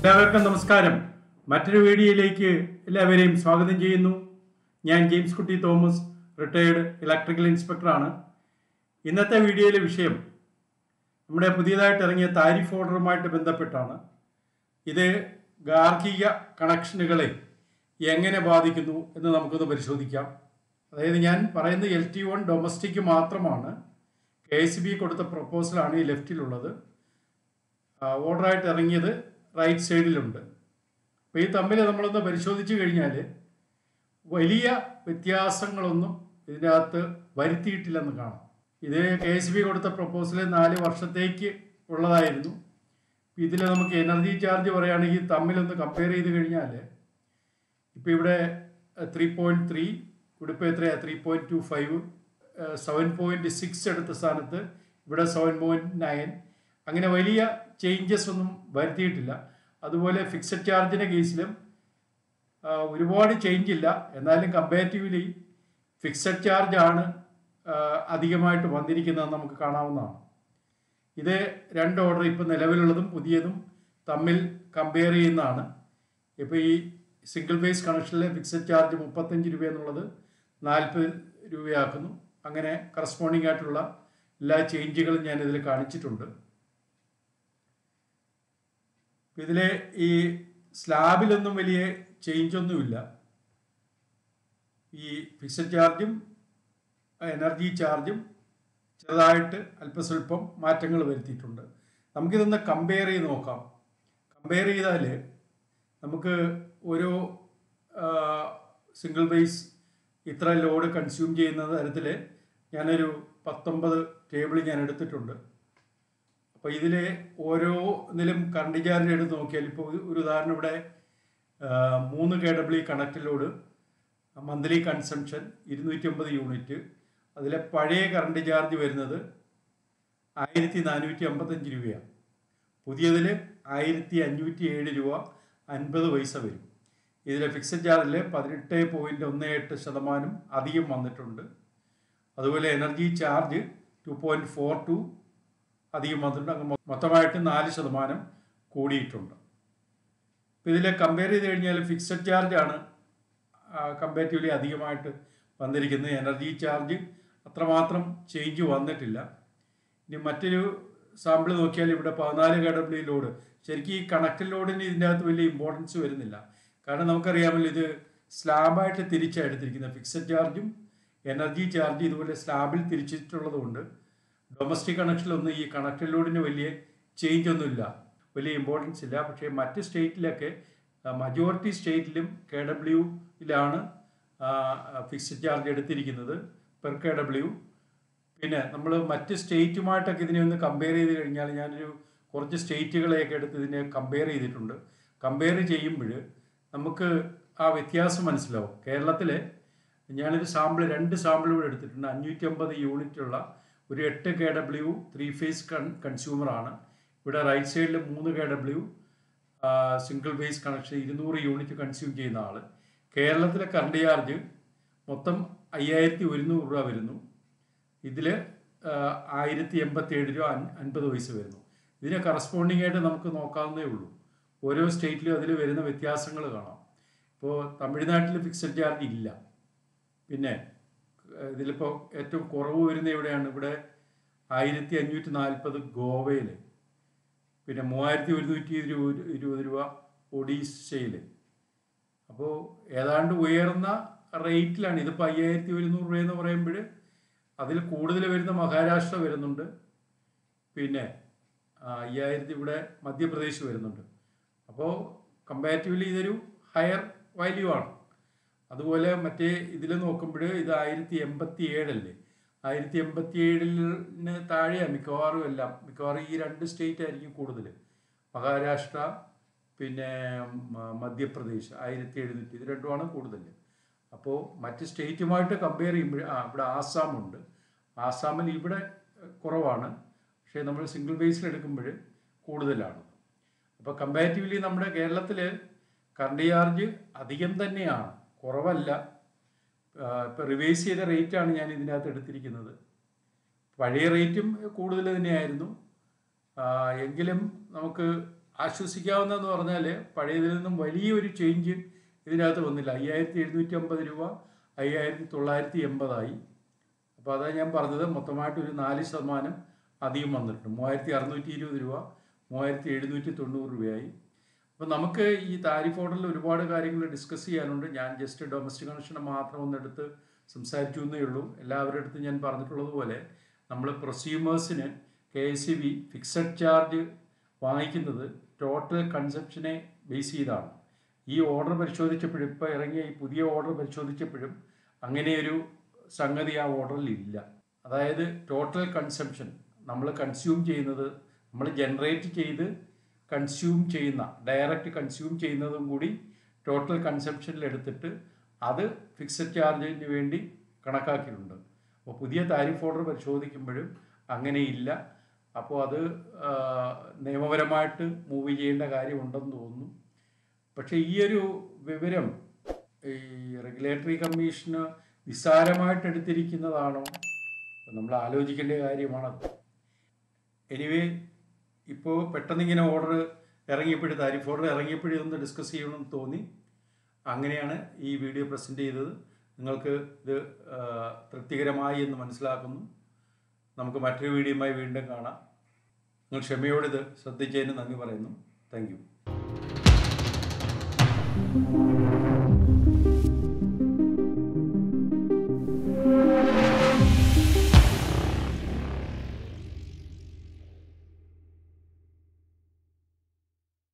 എല്ലാവർക്കും നമസ്കാരം. മറ്റൊരു വീഡിയോയിലേക്ക് എല്ലാവരെയും സ്വാഗതം ചെയ്യുന്നു. ഞാൻ ജെയിംസ് കുട്ടി തോമസ് റിട്ടയേർഡ് ഇലക്ട്രിക്കൽ ഇൻസ്പെക്ടറാണ് ഇന്നത്തെ വീഡിയോയിലെ വിഷയം നമ്മുടെ പുതിയതായിട്ട് ഇറങ്ങിയ താരിഫ് ഓർഡറുമായിട്ട് ബന്ധപ്പെട്ടാണ്. ഇത് ഗാർഹിക കണക്ഷനുകളെ എങ്ങനെ ബാധിക്കുന്നു എന്ന് നമുക്കൊന്ന് പരിശോധിക്കാം. അതായത് ഞാൻ പറയുന്നത് എൽ ടി വൺ ഡൊമസ്റ്റിക് മാത്രമാണ്. കെ എസ് ബി കൊടുത്ത പ്രപ്പോസലാണ് ഈ ലെഫ്റ്റിലുള്ളത് ഓർഡറായിട്ട് ഇറങ്ങിയത് റൈറ്റ് സൈഡിലുണ്ട് അപ്പോൾ ഈ തമ്മിൽ നമ്മളൊന്ന് പരിശോധിച്ച് കഴിഞ്ഞാൽ വലിയ വ്യത്യാസങ്ങളൊന്നും ഇതിനകത്ത് വരുത്തിയിട്ടില്ലെന്ന് കാണാം. ഇത് കെ എസ് ബി കൊടുത്ത പ്രപ്പോസൽ നാല് വർഷത്തേക്ക് ഉള്ളതായിരുന്നു. ഇതിൽ നമുക്ക് എനർജി ചാർജ് പറയുകയാണെങ്കിൽ തമ്മിലൊന്ന് കമ്പയർ ചെയ്ത് കഴിഞ്ഞാൽ ഇപ്പോൾ ഇവിടെ ത്രീ പോയിന്റ് ത്രീ ഇവിടെ ഇപ്പോൾ എത്രയാണ് three point two five seven point six എടുത്ത സ്ഥാനത്ത് ഇവിടെ സെവൻ പോയിന്റ് നയൻ അങ്ങനെ വലിയ ചേഞ്ചസ് ഒന്നും വരുത്തിയിട്ടില്ല. അതുപോലെ ഫിക്സഡ് ചാർജിന്റെ കേസിലും ഒരുപാട് ചേഞ്ച് ഇല്ല. എന്നാലും കമ്പാരിറ്റീവ്ലി ഫിക്സഡ് ചാർജാണ് അധികമായിട്ട് വന്നിരിക്കുന്നത് നമുക്ക് കാണാവുന്നതാണ്. ഇത് രണ്ട് ഓർഡർ ഇപ്പോൾ നിലവിലുള്ളതും പുതിയതും തമ്മിൽ കമ്പയർ ചെയ്യുന്നതാണ്. ഇപ്പോൾ ഈ സിംഗിൾ ഫേസ് കണക്ഷനിലെ ഫിക്സഡ് ചാർജ് മുപ്പത്തഞ്ച് രൂപ എന്നുള്ളത് നാൽപ്പത് രൂപയാക്കുന്നു. അങ്ങനെ കറസ്പോണ്ടിങ് ആയിട്ടുള്ള എല്ലാ ചേഞ്ചുകളും ഞാനിതിൽ കാണിച്ചിട്ടുണ്ട്. ഇതിലെ ഈ സ്ലാബിലൊന്നും വലിയ ചേഞ്ച് ഒന്നുമില്ല ഈ ഫിക്സഡ് ചാർജും എനർജി ചാർജും ചെറുതായിട്ട് അല്പസ്വല്പം മാറ്റങ്ങൾ വരുത്തിയിട്ടുണ്ട്. നമുക്കിതൊന്ന് കമ്പയർ ചെയ്ത് നോക്കാം. കമ്പയർ ചെയ്താൽ നമുക്ക് ഓരോ സിംഗിൾ ബേസ് ഇത്ര ലോഡ് കൺസ്യൂം ചെയ്യുന്ന തരത്തിൽ ഞാനൊരു പത്തൊമ്പത് ടേബിൾ ഞാൻ എടുത്തിട്ടുണ്ട്. അപ്പോൾ ഇതിലെ ഓരോ ഇതിലും കറണ്ട് ചാർജ് എടുത്ത് നോക്കിയാൽ ഇപ്പോൾ ഒരു- ഉദാഹരണം ഇവിടെ മൂന്ന് കെ ഡബ്ല്യു കണക്റ്റിലോട് മന്ത്ലി കൺസംഷൻ ഇരുന്നൂറ്റി അമ്പത് യൂണിറ്റ് അതിലെ പഴയ കറണ്ട് ചാർജ് വരുന്നത് ആയിരത്തി നാനൂറ്റി അമ്പത്തഞ്ച് രൂപയാണ്. പുതിയതിൽ ആയിരത്തി അഞ്ഞൂറ്റി ഏഴ് രൂപ അൻപത് പൈസ വരും. ഇതിലെ ഫിക്സഡ് ചാർജിൽ പതിനെട്ട് പോയിന്റ് ഒന്ന് എട്ട് ശതമാനം അധികം വന്നിട്ടുണ്ട്. അതുപോലെ energy charge two point four two അധികം വന്നിട്ടുണ്ട്. അങ്ങ് മൊത്തമായിട്ട് നാല് ശതമാനം കൂടിയിട്ടുണ്ട്. അപ്പോൾ ഇതിൽ കമ്പയർ ചെയ്ത് കഴിഞ്ഞാൽ ഫിക്സഡ് ചാർജാണ് കമ്പാരിറ്റീവ്ലി അധികമായിട്ട് വന്നിരിക്കുന്നത്. എനർജി ചാർജ് അത്രമാത്രം ചേഞ്ച് വന്നിട്ടില്ല. ഇനി മറ്റൊരു സാമ്പിൾ നോക്കിയാൽ ഇവിടെ പതിനാല് കെ ഡബ്ല്യു ലോഡ് ശരിക്കും ഈ കണക്ട് ലോഡിന് ഇതിന്റെ അകത്ത് വലിയ ഇമ്പോർട്ടൻസ് വരുന്നില്ല. കാരണം നമുക്കറിയാമല്ലോ ഇത് സ്ലാബായിട്ട് തിരിച്ചാണ് എടുത്തിരിക്കുന്നത്. ഫിക്സഡ് ചാർജും എനർജി ചാർജ് ഇതുപോലെ സ്ലാബിൽ തിരിച്ചിട്ടുള്ളത് കൊണ്ട് ഡൊമസ്റ്റിക് കണക്ഷനിലൊന്നും ഈ കണക്ഷൻ ലോഡിന് വലിയ ചേഞ്ച് ഒന്നുമില്ല. വലിയ ഇമ്പോർട്ടൻസ് ഇല്ല. പക്ഷേ മറ്റ് സ്റ്റേറ്റിലൊക്കെ മജോറിറ്റി സ്റ്റേറ്റിലും കെ ഡബ്ല്യുയിലാണ് ഫിക്സ്ഡ് ചാർജ് എടുത്തിരിക്കുന്നത് പെർ കെ ഡബ്ല്യു പിന്നെ നമ്മൾ മറ്റ് സ്റ്റേറ്റുമായിട്ടൊക്കെ ഇതിനെ ഒന്ന് കമ്പയർ ചെയ്ത് കഴിഞ്ഞാൽ ഞാനൊരു കുറച്ച് സ്റ്റേറ്റുകളെയൊക്കെ എടുത്ത് ഇതിനെ കമ്പയർ ചെയ്തിട്ടുണ്ട്. കമ്പയർ ചെയ്യുമ്പോൾ നമുക്ക് ആ വ്യത്യാസം മനസ്സിലാവും. കേരളത്തിലെ ഞാനൊരു സാമ്പിൾ രണ്ട് സാമ്പിൾ ഇവിടെ എടുത്തിട്ടുണ്ട്. അഞ്ഞൂറ്റി അമ്പത് യൂണിറ്റുള്ള ഒരു എട്ട് കെ ഡബ്ല്യു ത്രീ ഫേസ് കൺ കൺസ്യൂമറാണ് ഇവിടെ റൈറ്റ് സൈഡിൽ മൂന്ന് K W single phase connection ഇരുന്നൂറ് യൂണിറ്റ് കൺസ്യൂം ചെയ്യുന്ന ആൾ കേരളത്തിലെ കറണ്ട് ചാർജ് മൊത്തം അയ്യായിരത്തി ഒരുന്നൂറ് രൂപ വരുന്നു. ഇതിൽ ആയിരത്തി എൺപത്തി ഏഴ് രൂപ അൻ- അൻപത് പൈസ വരുന്നു. ഇതിനെ കറസ്പോണ്ടിങ് ആയിട്ട് നമുക്ക് നോക്കാവുന്നേ ഉള്ളൂ. ഓരോ സ്റ്റേറ്റിലും അതിൽ വരുന്ന വ്യത്യാസങ്ങൾ കാണാം. ഇപ്പോൾ തമിഴ്നാട്ടിൽ ഫിക്സഡ് ചാർജ് ഇല്ല. പിന്നെ ഇതിലിപ്പോൾ ഏറ്റവും കുറവ് വരുന്ന എവിടെയാണ്? ഇവിടെ ആയിരത്തി അഞ്ഞൂറ്റി നാൽപ്പത് ഗോവയിൽ പിന്നെ മൂവായിരത്തി ഒരുന്നൂറ്റി ഇരുപത് ഇരുപത് രൂപ ഒഡീഷയിൽ അപ്പോൾ ഏതാണ്ട് ഉയർന്ന റേറ്റിലാണ്. ഇതിപ്പോൾ അയ്യായിരത്തി ഒരുന്നൂറ് രൂപ എന്ന് പറയുമ്പോൾ അതിൽ കൂടുതൽ വരുന്ന മഹാരാഷ്ട്ര വരുന്നുണ്ട്. പിന്നെ അയ്യായിരത്തി ഇവിടെ മധ്യപ്രദേശ് വരുന്നുണ്ട്. അപ്പോൾ കമ്പാരിറ്റീവ്ലി ഇതൊരു ഹയർ വാല്യൂ ആണ്. അതുപോലെ മറ്റേ ഇതിൽ നോക്കുമ്പോൾ ഇത് ആയിരത്തി എൺപത്തി ഏഴല്ലേ ആയിരത്തി എൺപത്തി ഏഴിന് താഴെയാണ് മിക്കവാറും എല്ലാം. മിക്കവാറും ഈ രണ്ട് സ്റ്റേറ്റ് ആയിരിക്കും കൂടുതൽ മഹാരാഷ്ട്ര പിന്നെ മധ്യപ്രദേശ് ആയിരത്തി എഴുന്നൂറ്റി ഇത് രണ്ടുമാണ് കൂടുതൽ അപ്പോൾ മറ്റ് സ്റ്റേറ്റുമായിട്ട് കമ്പയർ ചെയ്യുമ്പോൾ ആ ഇവിടെ ആസാമുണ്ട്. ആസാമിൽ ഇവിടെ കുറവാണ്. പക്ഷേ നമ്മൾ സിംഗിൾ ബേസിൽ എടുക്കുമ്പോൾ കൂടുതലാണ്. അപ്പോൾ കമ്പാരിറ്റീവ്ലി നമ്മുടെ കേരളത്തിൽ കറണ്ട് ചാർജ് അധികം തന്നെയാണ്. കുറവല്ല. ഇപ്പോൾ റിവേഴ്സ് ചെയ്ത റേറ്റാണ് ഞാൻ ഇതിനകത്ത് എടുത്തിരിക്കുന്നത്. പഴയ റേറ്റും കൂടുതൽ തന്നെയായിരുന്നു. എങ്കിലും നമുക്ക് ആശ്വസിക്കാവുന്നതെന്ന് പറഞ്ഞാൽ പഴയതിൽ നിന്നും വലിയൊരു ചേഞ്ച് ഇതിനകത്ത് വന്നില്ല. അയ്യായിരത്തി എഴുന്നൂറ്റി അമ്പത് രൂപ അയ്യായിരത്തി തൊള്ളായിരത്തി എൺപതായി അപ്പോൾ അതാണ് ഞാൻ പറഞ്ഞത് മൊത്തമായിട്ട് ഒരു നാല് ശതമാനം അധികം വന്നിട്ടുണ്ട്. മൂവായിരത്തി അറുന്നൂറ്റി ഇരുപത് രൂപ മൂവായിരത്തി എഴുന്നൂറ്റി തൊണ്ണൂറ് രൂപയായി. അപ്പോൾ നമുക്ക് ഈ താരിഫ് ഓർഡറിൽ ഒരുപാട് കാര്യങ്ങൾ ഡിസ്കസ് ചെയ്യാനുണ്ട്. ഞാൻ ജസ്റ്റ് ഡൊമസ്റ്റിക് കണക്ഷനെ മാത്രം ഒന്നെടുത്ത് സംസാരിച്ചു എന്നേ ഉള്ളൂ. എല്ലാവരുടെ അടുത്ത് ഞാൻ പറഞ്ഞിട്ടുള്ളതുപോലെ നമ്മൾ പ്രൊസ്യൂമേഴ്സിന് K S C B fixed charge വാങ്ങിക്കുന്നത് ടോട്ടൽ കൺസപ്ഷനെ ബേസ് ചെയ്താണ്. ഈ ഓർഡർ പരിശോധിച്ചപ്പോഴും ഇപ്പോൾ ഇറങ്ങിയ ഈ പുതിയ ഓർഡർ പരിശോധിച്ചപ്പോഴും അങ്ങനെയൊരു സംഗതി ആ ഓർഡറിൽ ഇല്ല. അതായത് ടോട്ടൽ കൺസംഷൻ നമ്മൾ കൺസ്യൂം ചെയ്യുന്നത് നമ്മൾ ജനറേറ്റ് ചെയ്ത് കൺസ്യൂം ചെയ്യുന്ന ഡയറക്റ്റ് കൺസ്യൂം ചെയ്യുന്നതും കൂടി ടോട്ടൽ കൺസംഷനിൽ എടുത്തിട്ട് അത് ഫിക്സഡ് ചാർജിന് വേണ്ടി കണക്കാക്കിയിട്ടുണ്ട്. അപ്പോൾ പുതിയ താരിഫ് ഓർഡർ പരിശോധിക്കുമ്പോഴും അങ്ങനെയില്ല. അപ്പോൾ അത് നിയമപരമായിട്ട് മൂവ് ചെയ്യേണ്ട കാര്യമുണ്ടെന്ന് തോന്നുന്നു. പക്ഷേ ഈ ഒരു വിവരം ഈ റെഗുലേറ്ററി കമ്മീഷന് നിസ്സാരമായിട്ട് എടുത്തിരിക്കുന്നതാണോ? നമ്മൾ ആലോചിക്കേണ്ട കാര്യമാണത്. എനിവേ ഇപ്പോൾ പെട്ടെന്ന് ഇങ്ങനെ ഓർഡർ ഇറങ്ങിയപ്പോഴും താരിഫ് ഓർഡർ ഇറങ്ങിയപ്പോഴും ഒന്ന് ഡിസ്കസ് ചെയ്യണമെന്ന് തോന്നി. അങ്ങനെയാണ് ഈ വീഡിയോ പ്രസന്റ് ചെയ്തത്. നിങ്ങൾക്ക് ഇത് തൃപ്തികരമായി എന്ന് മനസ്സിലാക്കുന്നു. നമുക്ക് മറ്റൊരു വീഡിയോയുമായി വീണ്ടും കാണാം. നിങ്ങൾ ക്ഷമയോടെ ഇത് ശ്രദ്ധിച്ചതിന് നന്ദി പറയുന്നു. Thank you